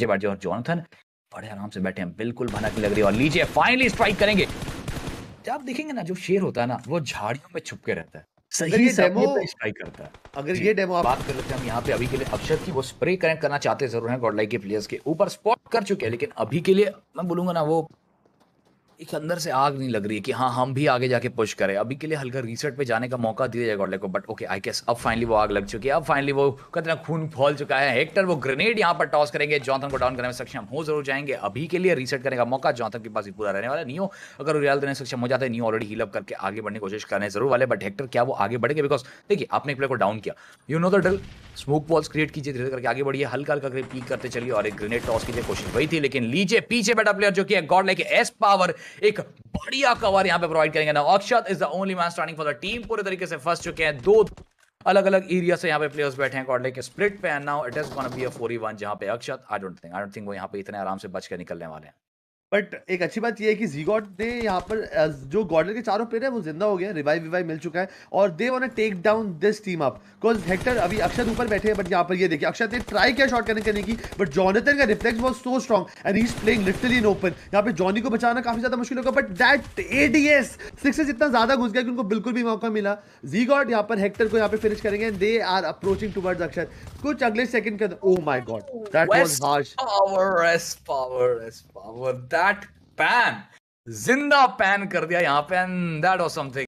जाओ और जॉनथन बड़े आराम से बैठे हैं बिल्कुल भनक लग रही है और लीजिए फाइनली स्ट्राइक करेंगे। जब आप देखेंगे ना जो शेर होता है ना वो झाड़ियों में छुप के रहता है। सही डेमो स्ट्राइक करता है। अगर ये डेमो आप बात कर लेते हैं हम यहाँ पे अभी के लिए। अक्षर की वो स्प्रे करेंट करना चाहते ज़रूर हैं गॉडलाइक के प्लेयर्स के। ऊपर स्पॉट कर चुके हैं लेकिन अभी के लिए मैं बोलूँगा ना वो एक अंदर से आग नहीं लग रही है कि हाँ हम भी आगे जाके पुश करें। अभी के लिए हल्का रीसेट पे जाने का मौका दिया जाएगा गॉडलाइक को बट ओके आई गेस अब फाइनली वो आग लग चुकी है। अब फाइनली वो कितना खून फॉल चुका है। हेक्टर वो ग्रेनेड यहाँ पर टॉस करेंगे। जॉनथन को डाउन करने में सक्षम हो, ज़रूर जाएँगे। अभी के लिए रीसेट करने का मौका जॉनथन के पास ही पूरा रहने वाला है। नियो अगर वो रियल देने सक्षम हो जाता है नियो ऑलरेडी हील अप करके आगे बढ़ने की कोशिश करने ज़रूर वाले बट हेक्टर क्या वो आगे बढ़ेंगे? बिकॉज़ देखिए, आपने प्लेयर को डाउन किया। You know the drill smoke balls create कीजिए धीरे करके आगे बढ़िए। हल्का हल्का करके पीक करते चलिए और एक ग्रेनेड टॉस कीजिए, कोशिश वही थी, लेकिन लीजिए पीछे बैठा प्लेयर जो कि गॉड लाइक एस पावर एक बढ़िया कवर यहाँ पे प्रोवाइड करेंगे ना। Akshat is the only man starting for the team पूरे तरीके से फंस चुके हैं। दो अलग अलग एरिया से यहाँ पे प्लेयर्स बैठे हैं। कॉर्डले के स्प्लिट पे। And now it is gonna be a 4v1 जहाँ पे Akshat I don't think I don't think वो यहाँ पे इतने आराम से बच के निकलने वाले हैं। बट एक अच्छी बात ये है कि जीगॉट ने यहाँ पर जो गॉडलर के चारों प्लेयर है, वो ज़िंदा हो गया रिवाइव विवाइव मिल चुका है। और they want take down this team up because Hector अभी अक्षत ऊपर बैठे हैं बट यहाँ पर ये देखिए अक्षत ने ट्राई किया शॉट करने करने की बट जॉनथन का reflex was so strong and he is playing literally in open यहाँ पे जॉनी को बचाना काफ़ी ज़्यादा मुश्किल होगा बट दैट एडीएस सिक्सेस इतना ज़्यादा घुस गया कि उनको बिल्कुल भी मौका मिला। जीगॉट यहाँ पर हेक्टर को यहाँ पे फिनिश करेंगे they are approaching towards Akshat कुछ अगले सेकंड के अंदर ओह my god was West harsh power, S power, S power. That pan, ज़िंदा पैन कर दिया यहाँ पे एंड दैट वाज समथिंग